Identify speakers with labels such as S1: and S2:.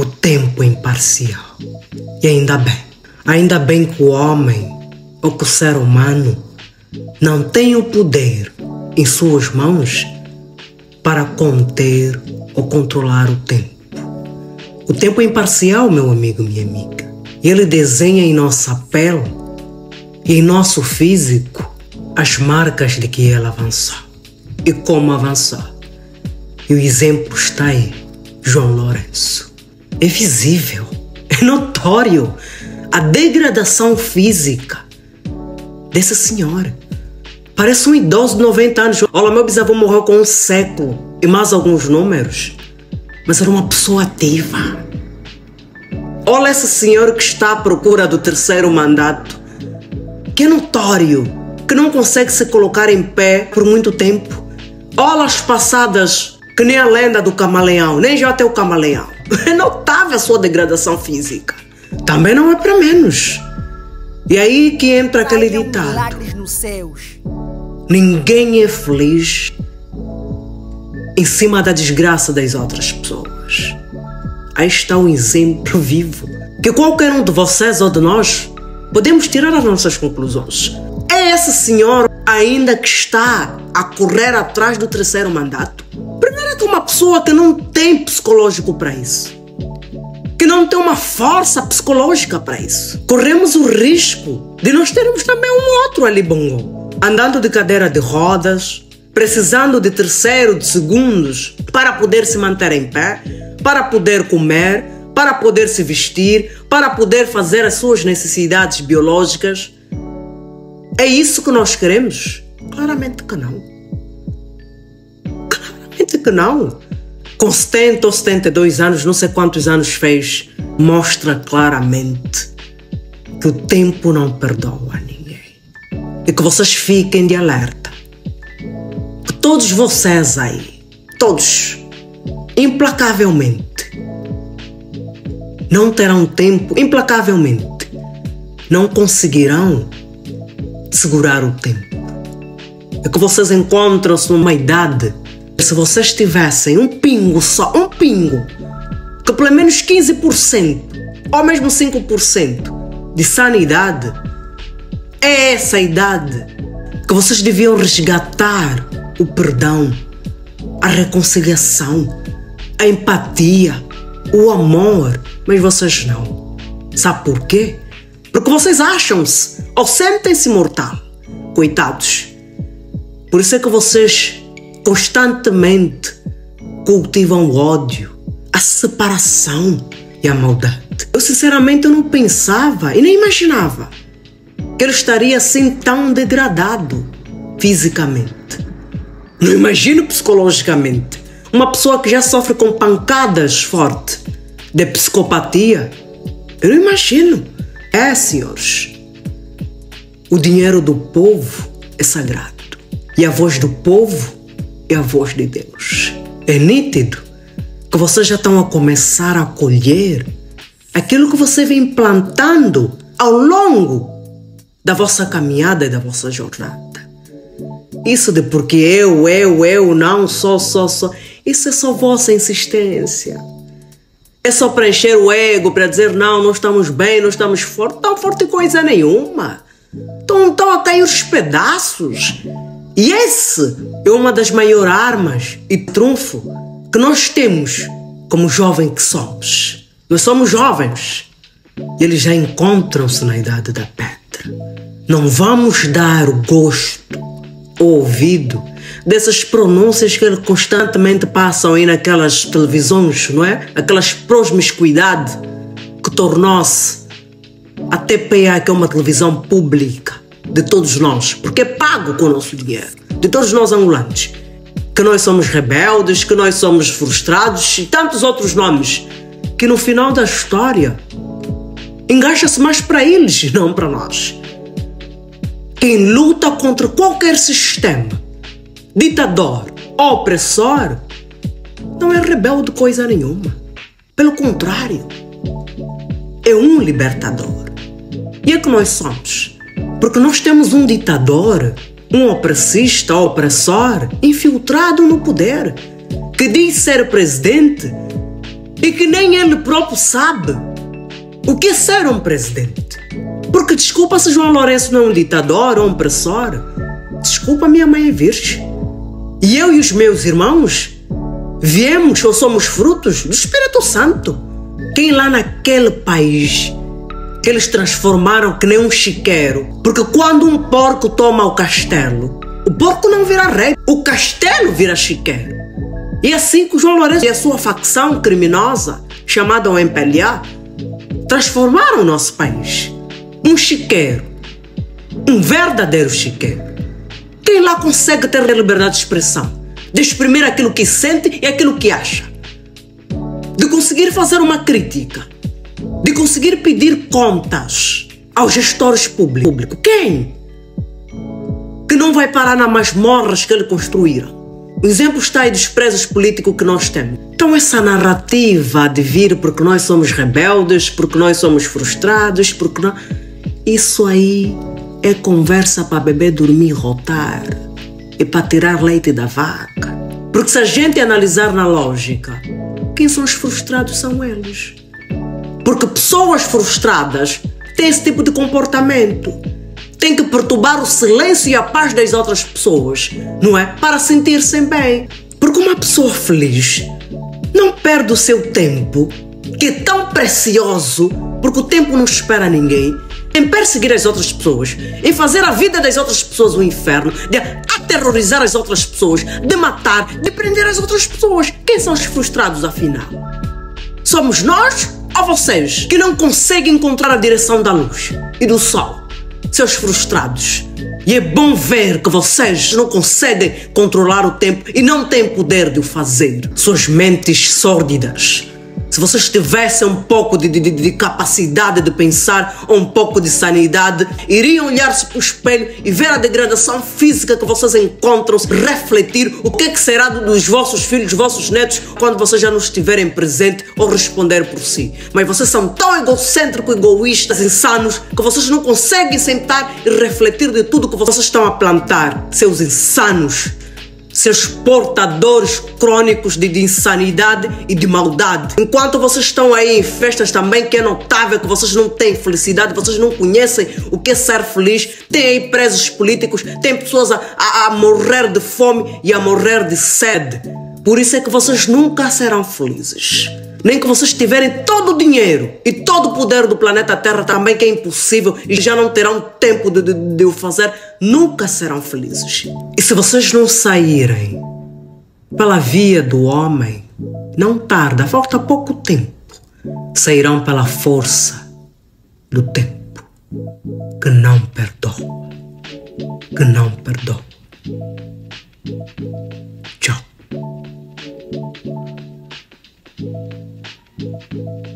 S1: o tempo imparcial. E ainda bem, ainda bem que o homem, ou que o ser humano, não tem o poder em suas mãos para conter ou controlar o tempo. O tempo é imparcial, meu amigo, minha amiga. Ele desenha em nossa pele e em nosso físico as marcas de que ele avançou e como avançou. E o exemplo está aí, João Lourenço. É visível, é notório a degradação física dessa senhora. Parece um idoso de 90 anos. Olha, meu bisavô morreu com um século e mais alguns números. Mas era uma pessoa ativa. Olha essa senhora que está à procura do terceiro mandato, que é notório, que não consegue se colocar em pé por muito tempo. Olha as passadas, que nem a lenda do camaleão, nem já até o camaleão. É notável a sua degradação física. Também não é para menos. E aí que entra aquele ditado. Ninguém é feliz em cima da desgraça das outras pessoas. Aí está um exemplo vivo que qualquer um de vocês ou de nós podemos tirar as nossas conclusões. É essa senhora ainda que está a correr atrás do terceiro mandato? Primeiro é que uma pessoa que não tem psicológico para isso. Que não tem uma força psicológica para isso. Corremos o risco de nós termos também um outro ali bongo. Andando de cadeira de rodas, precisando de terceiro, de segundos para poder se manter em pé, para poder comer, para poder se vestir, para poder fazer as suas necessidades biológicas. É isso que nós queremos? Claramente que não. Claramente que não. Com 70 ou 72 anos, não sei quantos anos fez, mostra claramente que o tempo não perdoa ninguém. E que vocês fiquem de alerta todos vocês aí, todos, implacavelmente, não terão tempo, implacavelmente, não conseguirão segurar o tempo. É que vocês encontram-se numa idade, se vocês tivessem um pingo só, um pingo, que pelo menos 15% ou mesmo 5% de sanidade, é essa idade que vocês deviam resgatar o perdão, a reconciliação, a empatia, o amor, mas vocês não. Sabe por quê? Porque vocês acham-se ou sentem-se mortal. Coitados. Por isso é que vocês constantemente cultivam o ódio, a separação e a maldade. Eu sinceramente eu não pensava e nem imaginava que ele estaria assim tão degradado fisicamente. Não imagino psicologicamente. Uma pessoa que já sofre com pancadas forte de psicopatia. Eu não imagino. É, senhores. O dinheiro do povo é sagrado. E a voz do povo é a voz de Deus. É nítido que vocês já estão a começar a colher aquilo que você vem plantando ao longo da vossa caminhada e da vossa jornada. Isso de porque eu, eu, eu, não, só, só, só. Isso é só vossa insistência. É só preencher o ego para dizer não, não estamos bem, não estamos fortes. Tão forte coisa nenhuma. Estão, estão a cair os pedaços. E esse é uma das maiores armas e trunfo que nós temos como jovem que somos. Nós somos jovens e eles já encontram-se na idade da pedra. Não vamos dar o gosto ouvido dessas pronúncias que constantemente passam aí naquelas televisões, não é? Aquelas promiscuidade que tornou-se a TPA, que é uma televisão pública de todos nós, porque é pago com o nosso dinheiro, de todos nós angolanos. Que nós somos rebeldes, que nós somos frustrados e tantos outros nomes que no final da história engaja-se mais para eles, não para nós. Quem luta contra qualquer sistema, ditador, opressor, não é rebelde coisa nenhuma. Pelo contrário, é um libertador. E é que nós somos. Porque nós temos um ditador, um opressista, opressor, infiltrado no poder, que diz ser presidente, e que nem ele próprio sabe o que é ser um presidente. Porque desculpa se João Lourenço não é um ditador ou um opressor. Desculpa, minha mãe é virgem. E eu e os meus irmãos viemos ou somos frutos do Espírito Santo. Quem lá naquele país eles transformaram que nem um chiqueiro. Porque quando um porco toma o castelo, o porco não vira rei, o castelo vira chiqueiro. E assim que o João Lourenço e a sua facção criminosa, chamada o MPLA, transformaram o nosso país. Um chiqueiro. Um verdadeiro chiqueiro. Quem lá consegue ter liberdade de expressão? De exprimir aquilo que sente e aquilo que acha. De conseguir fazer uma crítica. De conseguir pedir contas aos gestores públicos. Quem? Que não vai parar nas masmorras que ele construíram. O exemplo está aí dos presos políticos que nós temos. Então, essa narrativa de vir porque nós somos rebeldes, porque nós somos frustrados, porque nós... Isso aí é conversa para beber, dormir, rotar e para tirar leite da vaca. Porque se a gente analisar na lógica, quem são os frustrados são eles. Porque pessoas frustradas têm esse tipo de comportamento tem que perturbar o silêncio e a paz das outras pessoas, não é? Para sentir-se bem. Porque uma pessoa feliz não perde o seu tempo, que é tão precioso, porque o tempo não espera ninguém, em perseguir as outras pessoas, em fazer a vida das outras pessoas um inferno, de aterrorizar as outras pessoas, de matar, de prender as outras pessoas. Quem são os frustrados, afinal? Somos nós ou vocês que não conseguem encontrar a direção da luz e do sol? seus frustrados. E é bom ver que vocês não conseguem controlar o tempo e não têm poder de o fazer. Suas mentes sórdidas se vocês tivessem um pouco de, de, de, capacidade de pensar, um pouco de sanidade, iriam olhar-se para o espelho e ver a degradação física que vocês encontram, refletir o que, é que será dos vossos filhos, dos vossos netos, quando vocês já não estiverem presentes ou responder por si. Mas vocês são tão egocêntricos, egoístas, insanos, que vocês não conseguem sentar e refletir de tudo que vocês estão a plantar. Seus insanos seus portadores crônicos de, de, insanidade e de maldade. Enquanto vocês estão aí em festas também, que é notável que vocês não têm felicidade, vocês não conhecem o que é ser feliz, tem aí presos políticos, tem pessoas a, a, a morrer de fome e a morrer de sede. Por isso é que vocês nunca serão felizes nem que vocês tiverem todo o dinheiro e todo o poder do planeta Terra também, que é impossível e já não terão tempo de, de, de o fazer, nunca serão felizes. E se vocês não saírem pela via do homem, não tarda, falta pouco tempo, sairão pela força do tempo, que não perdoa, que não perdoa. Tchau. Thank you.